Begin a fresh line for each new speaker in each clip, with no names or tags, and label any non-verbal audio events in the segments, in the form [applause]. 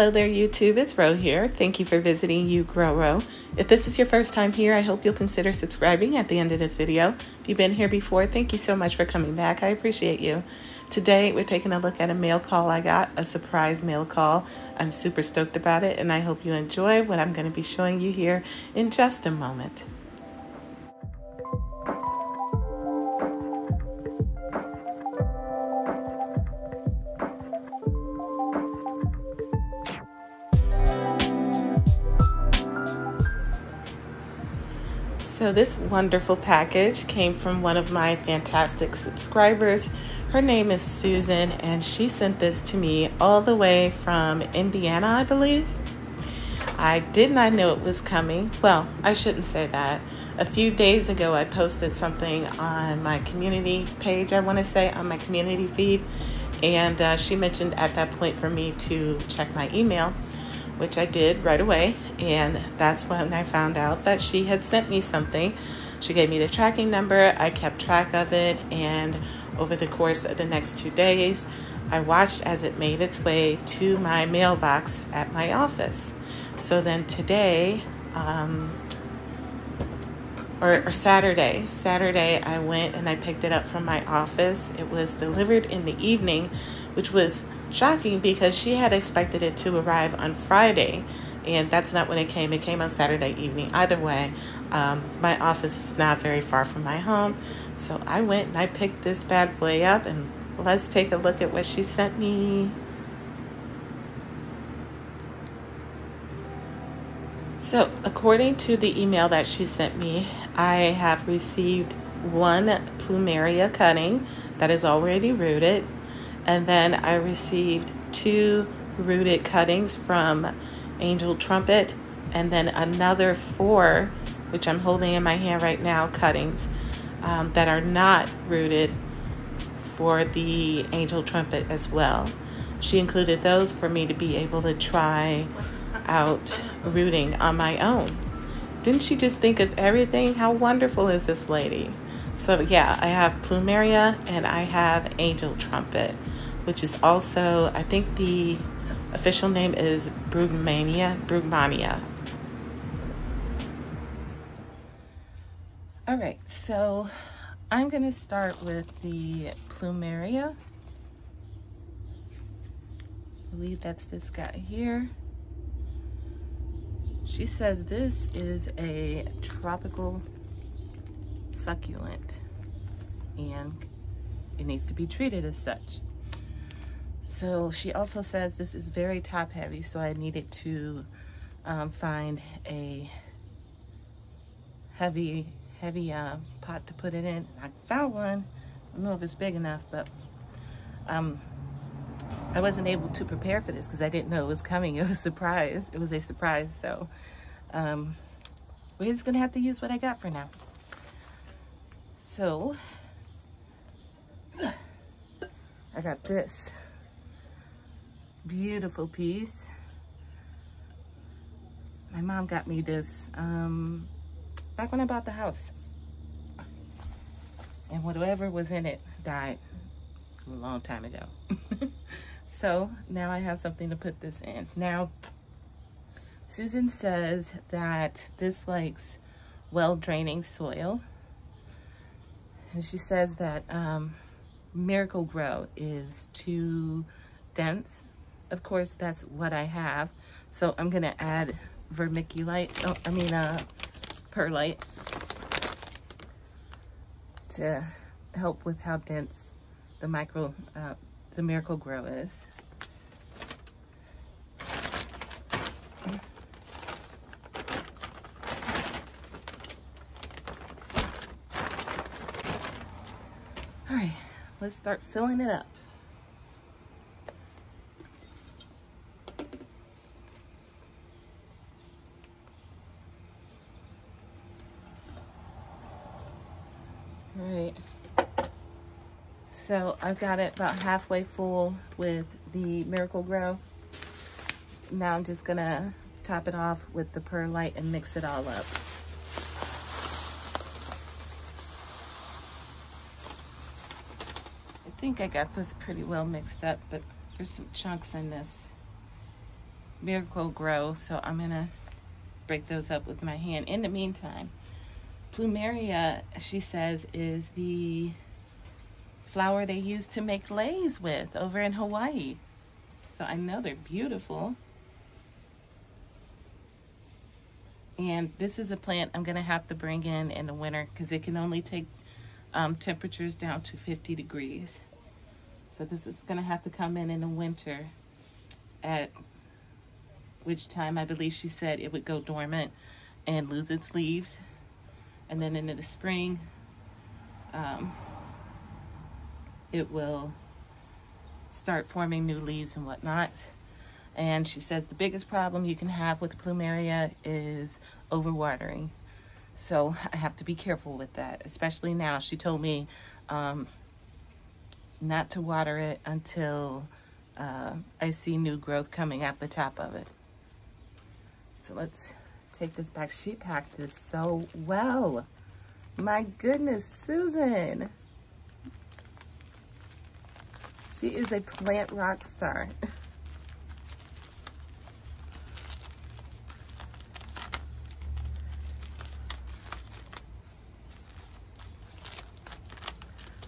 Hello there, YouTube. It's Ro here. Thank you for visiting You Grow Row. If this is your first time here, I hope you'll consider subscribing at the end of this video. If you've been here before, thank you so much for coming back. I appreciate you. Today, we're taking a look at a mail call I got, a surprise mail call. I'm super stoked about it, and I hope you enjoy what I'm going to be showing you here in just a moment. So this wonderful package came from one of my fantastic subscribers. Her name is Susan and she sent this to me all the way from Indiana, I believe. I did not know it was coming. Well, I shouldn't say that. A few days ago, I posted something on my community page, I want to say, on my community feed. And uh, she mentioned at that point for me to check my email which I did right away. And that's when I found out that she had sent me something. She gave me the tracking number. I kept track of it. And over the course of the next two days, I watched as it made its way to my mailbox at my office. So then today, um, or, or, Saturday, Saturday, I went and I picked it up from my office. It was delivered in the evening, which was shocking because she had expected it to arrive on Friday, and that's not when it came. It came on Saturday evening. Either way, um, my office is not very far from my home, so I went and I picked this bad boy up, and let's take a look at what she sent me. So, according to the email that she sent me, I have received one plumeria cutting that is already rooted and then I received two rooted cuttings from Angel Trumpet, and then another four, which I'm holding in my hand right now, cuttings um, that are not rooted for the Angel Trumpet as well. She included those for me to be able to try out rooting on my own. Didn't she just think of everything? How wonderful is this lady? So yeah, I have Plumeria and I have Angel Trumpet which is also, I think the official name is Brugmania, Brugmania. All right, so I'm to start with the Plumeria. I believe that's this guy here. She says this is a tropical succulent and it needs to be treated as such. So she also says this is very top heavy, so I needed to um, find a heavy, heavy uh, pot to put it in. I found one. I don't know if it's big enough, but um, I wasn't able to prepare for this because I didn't know it was coming. [laughs] It was a surprise. It was a surprise. So um, we're just going to have to use what I got for now. So [sighs] I got this beautiful piece. My mom got me this um, back when I bought the house. And whatever was in it died a long time ago. [laughs] so now I have something to put this in. Now, Susan says that this likes well-draining soil. And she says that um, Miracle-Gro is too dense of course, that's what I have. So I'm going to add vermiculite, oh, I mean uh, perlite to help with how dense the micro, uh, the Miracle-Gro is. All right, let's start filling it up. Right. So I've got it about halfway full with the Miracle-Gro. Now I'm just gonna top it off with the perlite and mix it all up. I think I got this pretty well mixed up, but there's some chunks in this. Miracle-Gro, so I'm to break those up with my hand. In the meantime, plumeria, she says, is the flower they use to make leis with over in Hawaii. So I know they're beautiful. And this is a plant I'm to have to bring in in the winter because it can only take um, temperatures down to 50 degrees. So this is to have to come in in the winter at which time I believe she said it would go dormant and lose its leaves. And then into the spring, um, it will start forming new leaves and whatnot. And she says the biggest problem you can have with plumeria is overwatering. So I have to be careful with that, especially now. She told me um, not to water it until uh, I see new growth coming at the top of it. So let's take this back. She packed this so well. My goodness, Susan. She is a plant rock star. [laughs]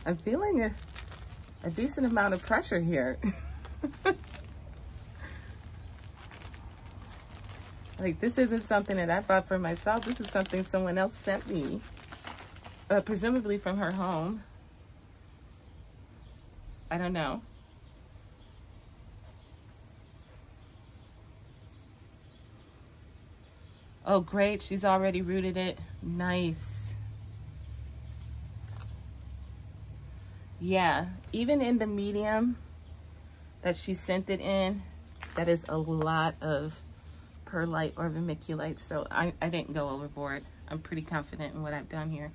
I'm feeling a, a decent amount of pressure here. [laughs] like this isn't something that I bought for myself. This is something someone else sent me, uh, presumably from her home. I don't know. Oh, great. She's already rooted it. Nice. Yeah, even in the medium that she sent it in, that is a lot of perlite or vermiculite. So I, I didn't go overboard. I'm pretty confident in what I've done here.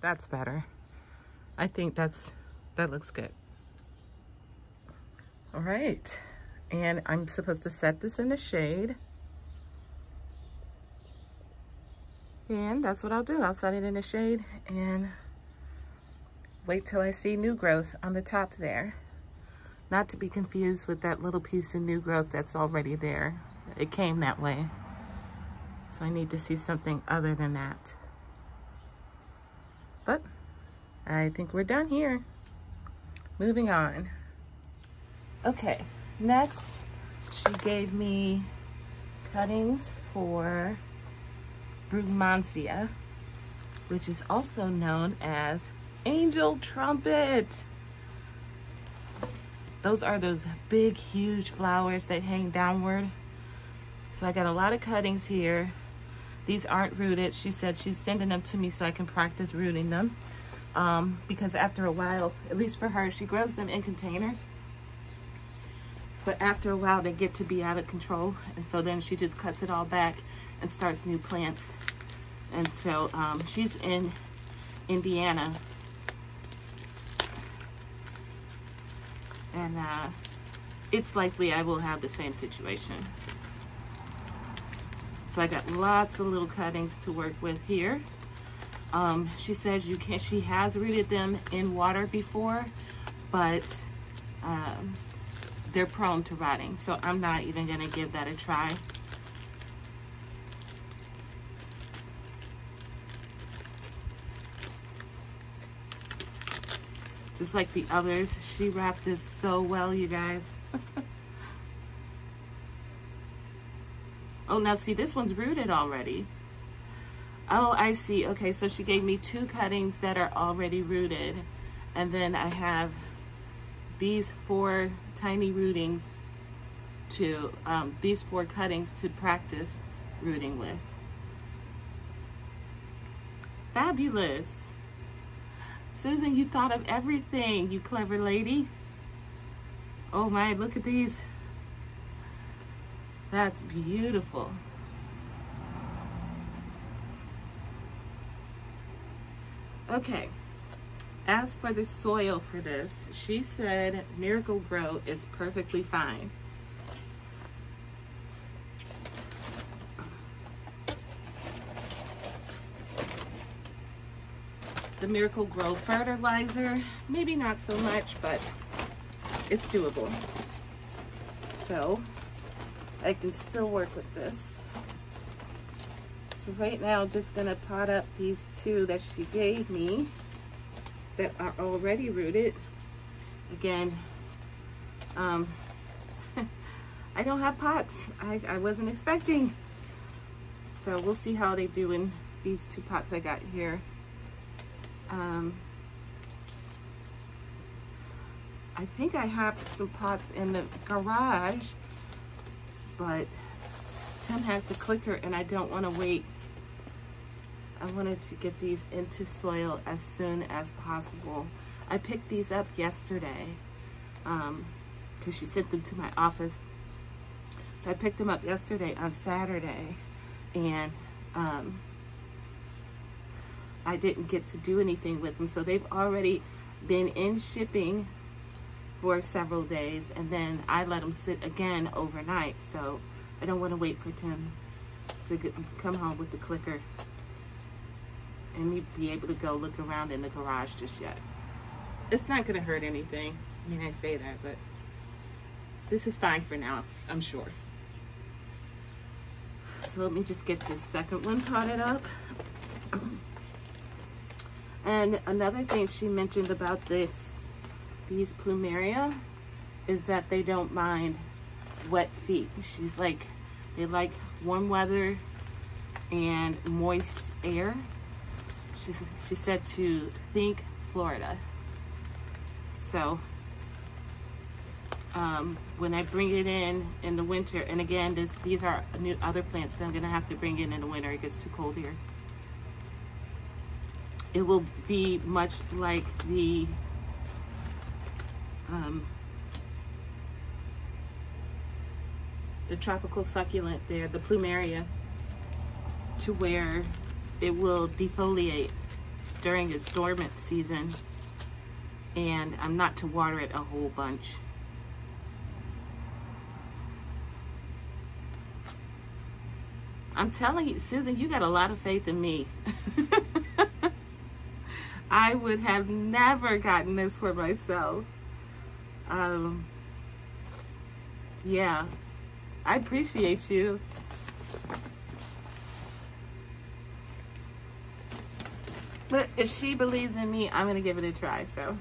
That's better. I think that's, that looks good. All right. And I'm supposed to set this in the shade. And that's what I'll do. I'll set it in the shade and wait till I see new growth on the top there. Not to be confused with that little piece of new growth that's already there. It came that way. So I need to see something other than that. I think we're done here. Moving on. Okay, next she gave me cuttings for Brugmansia, which is also known as angel trumpet. Those are those big, huge flowers that hang downward. So I got a lot of cuttings here. These aren't rooted. She said she's sending them to me so I can practice rooting them. Um, because after a while, at least for her, she grows them in containers. But after a while, they get to be out of control. And so then she just cuts it all back and starts new plants. And so um, she's in Indiana. And uh, it's likely I will have the same situation. So I got lots of little cuttings to work with here. Um, she says you can, she has rooted them in water before, but um, they're prone to rotting. So I'm not even gonna give that a try. Just like the others, she wrapped this so well, you guys. [laughs] Oh, now see, this one's rooted already. Oh, I see. Okay, so she gave me two cuttings that are already rooted. And then I have these four tiny rootings to, um, these four cuttings to practice rooting with. Fabulous. Susan, you thought of everything, you clever lady. Oh my, look at these. That's beautiful. Okay, as for the soil for this, she said Miracle-Gro is perfectly fine. The Miracle-Gro fertilizer, maybe not so much, but it's doable. So I can still work with this. Right now, just gonna pot up these two that she gave me that are already rooted. Again, um, [laughs] I don't have pots. I, I wasn't expecting. So we'll see how they do in these two pots I got here. Um, I think I have some pots in the garage, but Tim has the clicker and I don't want to wait. I wanted to get these into soil as soon as possible. I picked these up yesterday because um, she sent them to my office. So I picked them up yesterday on Saturday and um, I didn't get to do anything with them. So they've already been in shipping for several days and then I let them sit again overnight. So I don't want to wait for Tim to get, come home with the clicker and me be able to go look around in the garage just yet. It's not going to hurt anything. I mean, I say that, but this is fine for now, I'm sure. So let me just get this second one potted up. And another thing she mentioned about this, these plumeria, is that they don't mind wet feet. She's like, they like warm weather and moist air. She, she said to think Florida. So um, when I bring it in in the winter, and again, this, these are new other plants that I'm gonna have to bring in in the winter. It gets too cold here it will be much like the um, the tropical succulent there, the plumeria, to where it will defoliate during its dormant season and I'm not to water it a whole bunch. I'm telling you, Susan, you got a lot of faith in me. [laughs] I would have never gotten this for myself. Um, yeah, I appreciate you. But if she believes in me, I'm going to give it a try, so.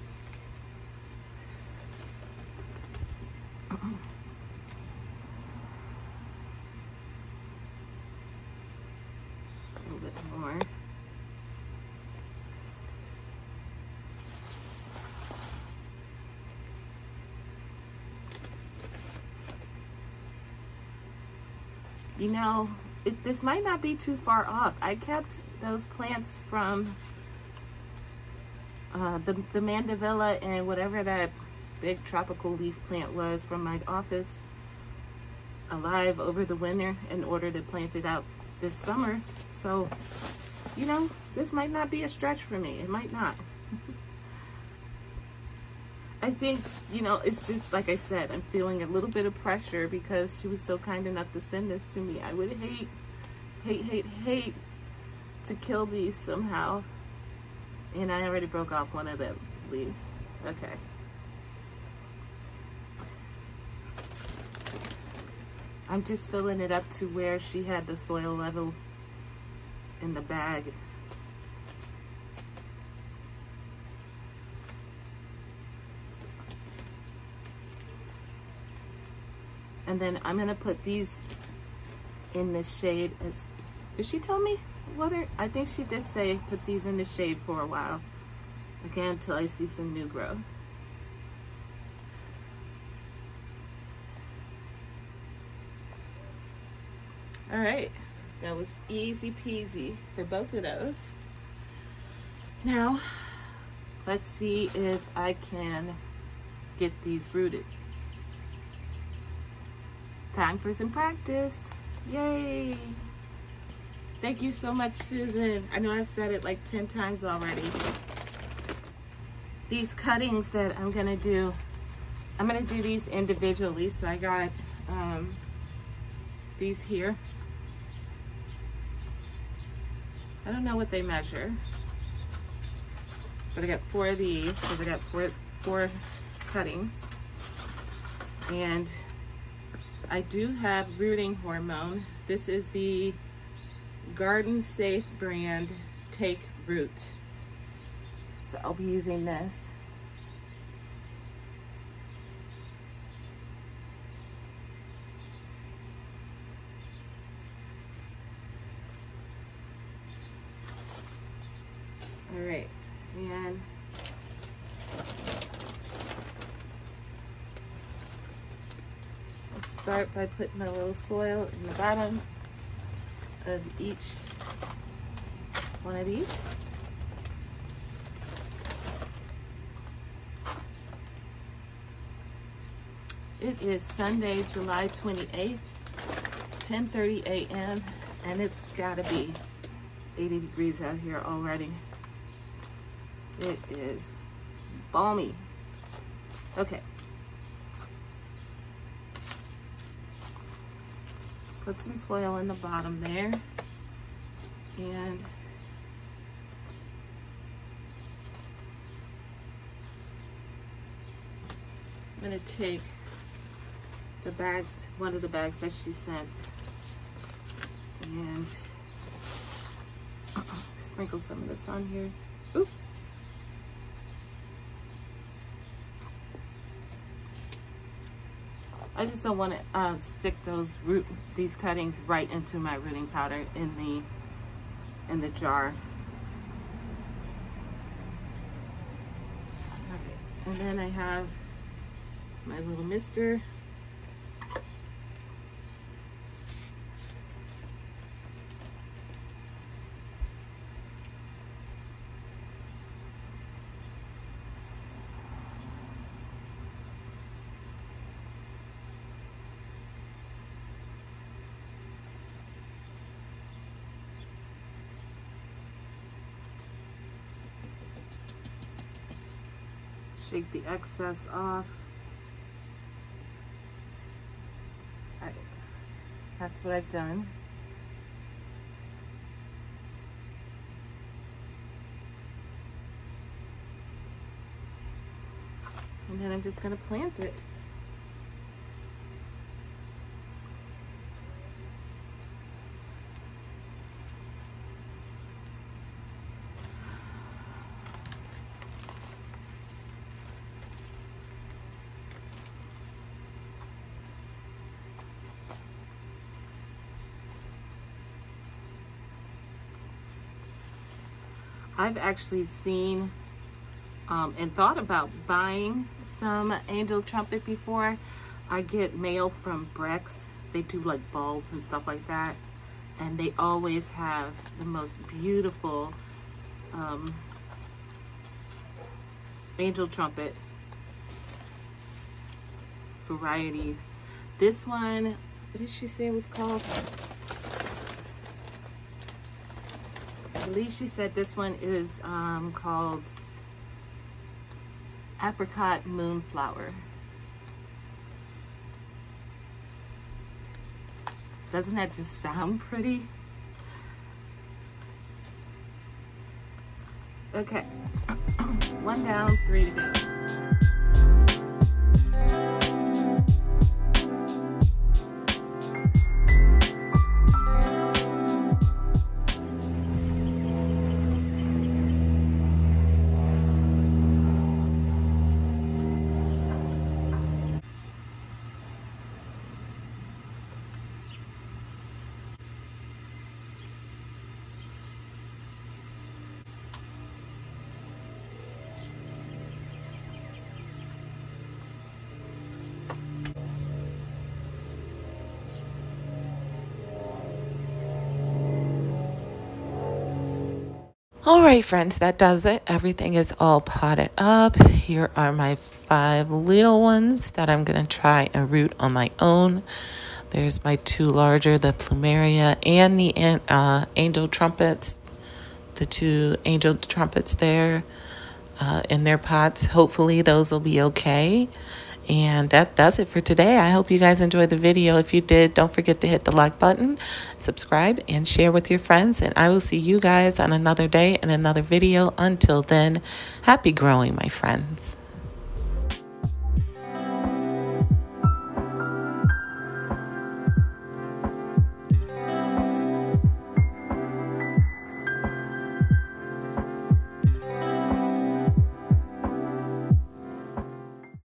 you know, it, this might not be too far off. I kept those plants from uh, the, the mandevilla and whatever that big tropical leaf plant was from my office alive over the winter in order to plant it out this summer. So, you know, this might not be a stretch for me. It might not. [laughs] I think, you know, it's just like I said, I'm feeling a little bit of pressure because she was so kind enough to send this to me. I would hate, hate, hate, hate to kill these somehow. And I already broke off one of the leaves. Okay. I'm just filling it up to where she had the soil level in the bag. And then I'm gonna put these in the shade. As, did she tell me whether? I think she did say put these in the shade for a while. Again, until I see some new growth. All right, that was easy peasy for both of those. Now, let's see if I can get these rooted. Time for some practice. Yay. Thank you so much, Susan. I know I've said it like 10 times already. These cuttings that I'm gonna do, I'm gonna do these individually. So I got um, these here. I don't know what they measure, but I got four of these because I got four, four cuttings. And I do have rooting hormone. This is the Garden Safe brand Take Root. So I'll be using this. All right, and start by putting a little soil in the bottom of each one of these. It is Sunday, July 28th, 10.30 a.m. and it's gotta be 80 degrees out here already. It is balmy. Okay. Put some soil in the bottom there. And I'm gonna take the bags, one of the bags that she sent and [clears throat] sprinkle some of this on here. I just don't want to uh, stick those root these cuttings right into my rooting powder in the in the jar. And then I have my little mister. Shake the excess off. I, that's what I've done. And then I'm just gonna plant it. I've actually seen um, and thought about buying some angel trumpet before. I get mail from Breck's. They do like bulbs and stuff like that. And they always have the most beautiful um, angel trumpet varieties. This one, what did she say it was called? I believe she said this one is um, called Apricot Moonflower. Doesn't that just sound pretty? Okay, [coughs] one down, three to go. All right, friends, that does it. Everything is all potted up. Here are my five little ones that I'm going to try and root on my own. There's my two larger, the plumeria and the uh, angel trumpets. The two angel trumpets there uh, in their pots. Hopefully, those will be okay. And that does it for today. I hope you guys enjoyed the video. If you did, don't forget to hit the like button, subscribe, and share with your friends. And I will see you guys on another day and another video. Until then, happy growing, my friends.